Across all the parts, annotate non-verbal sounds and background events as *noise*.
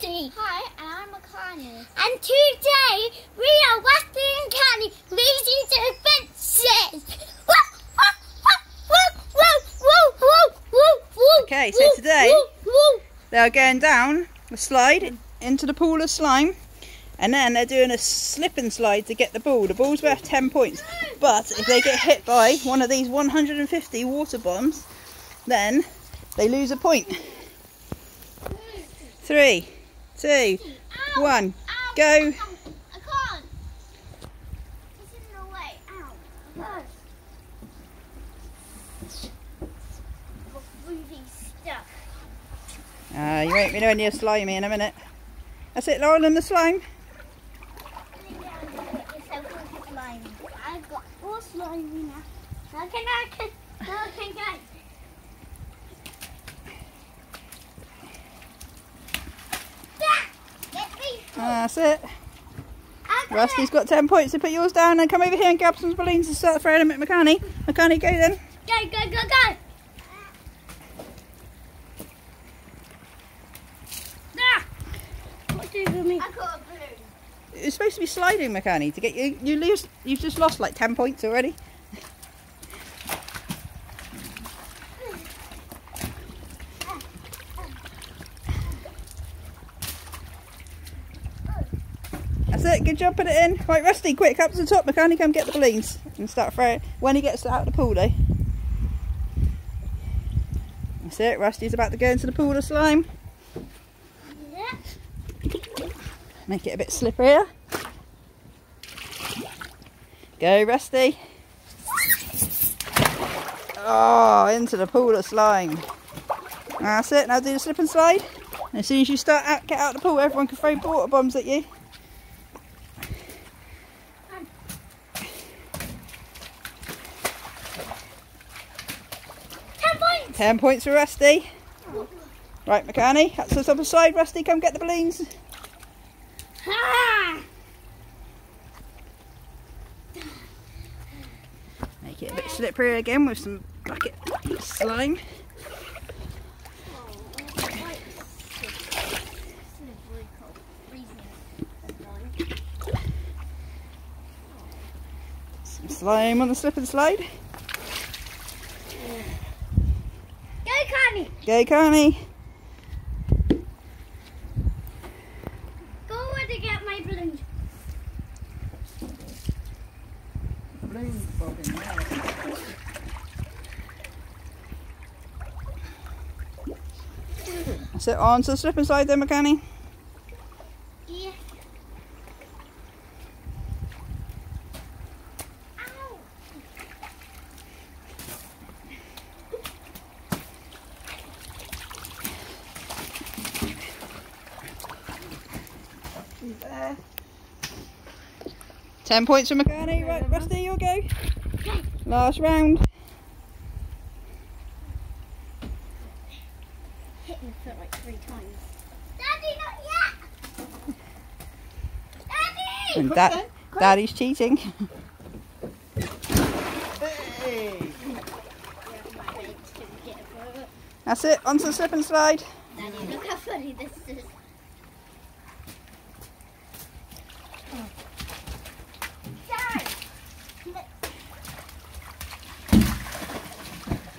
Rusty. Hi, and I'm Makani. And today we are Rusty and Connie racing the woo, Okay, so today- woo, woo. They are going down the slide into the pool of slime. And then they're doing a slip and slide to get the ball. The ball's worth 10 points. But if they get hit by one of these 150 water bombs, then they lose a point. Three, two, Ow, one, ow, go. ow, I can't. It's in the way. Ow. Ugh. Got. Ah, you won't be knowing you're slimy in a minute. That's it, Laurel, and the slime. I've got four slimy now. Now can I can now I can go. Ah, Get me. That's it. Rusty's got 10 points to put yours down and come over here and grab some balloons and start throwing them at Makani. Makani, go then. Go go go go. Ah. What do you mean? I got a balloon. It's supposed to be sliding, Makani, to get you. You lose. You've just lost like 10 points already. That's it. Good job. Put it in. Right, Rusty, quick up to the top. Makani, come get the balloons and start throwing. When he gets out of the pool, though. That's it. Rusty's about to go into the pool of slime. Yeah. Make it a bit slipperier. Go, Rusty. Oh, into the pool of slime. That's it. Now do the slip and slide. And as soon as you start out, get out of the pool, everyone can throw water bombs at you. Ten points. For Rusty. Right, Makani, that's of the slide. Rusty, come get the balloons. Make it a bit slippery again with some bucket slime. Some slime on the slip and slide. Go, Connie. Go, Carney. Go over to get my balloons. Sit on to the slip and slide then, Makani. Yeah. Ten points for Makani. Right, Rusty, you'll go. Last round. Hit my foot like three times. Daddy, not yet. Daddy. And da- Daddy's cheating. Yeah, my legs couldn't get above it. That's it. Onto the slip and slide. Daddy, look how funny this is. Dad.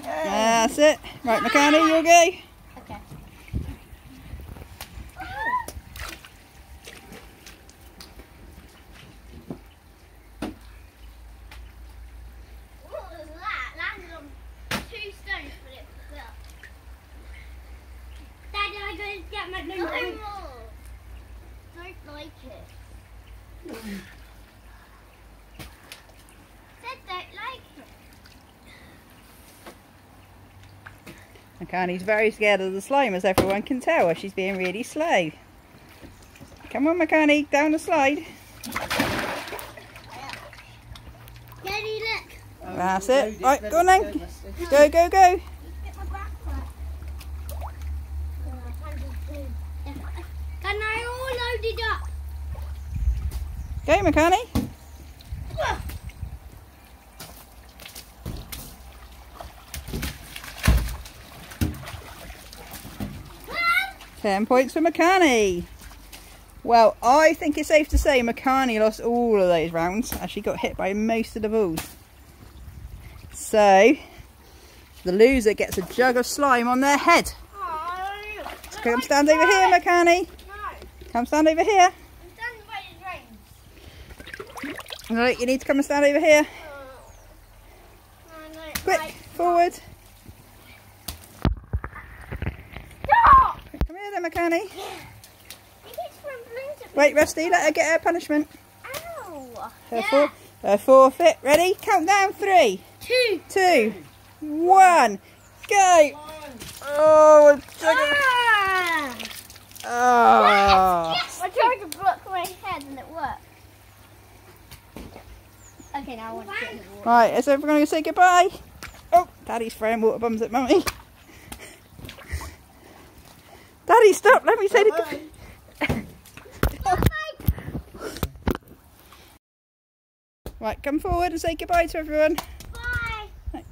That's it. Right, Makani, you'll go. Okay. What was that? Landed on um, two stones, but it I go to get my balloon. No more. Don't like it. *laughs* And Connie's very scared of the slime, as everyone can tell, as she's being really slow. Come on, Makani, down the slide. Daddy, look. That's it. Right, go on then. Go, go, go. Can I all load it up? Okay, Makani. 10 points for Makani. Well, I think it's safe to say Makani lost all of those rounds as she got hit by most of the balls. So, the loser gets a jug of slime on their head. Oh, Come stand over here, Makani. No. Come stand over here. Look, you need to come and stand over here. Quick, forward. Here then, Wait, Rusty, let her get her punishment. Ow! Her, for, her forfeit. Ready? Count down. Three, Two. two, one, go. Oh, a jug of- Ah! oh. Yes. I tried to block my head and it worked. Okay, now I want to get in the water. Right, is everyone going to say goodbye? Oh, Daddy's throwing water bombs at Mummy. Daddy, stop. Let me say the goodbye. *laughs* Right, come forward and say goodbye to everyone. Bye. Right.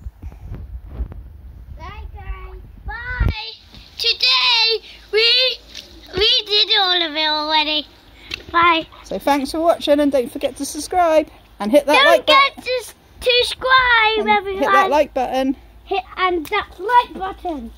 Bye, guys. Bye. Today we we did all of it already. Bye. So thanks for watching and don't forget to subscribe and hit that like button Don't forget to, to subscribe, and everyone. Hit that like button. Hit and that like button.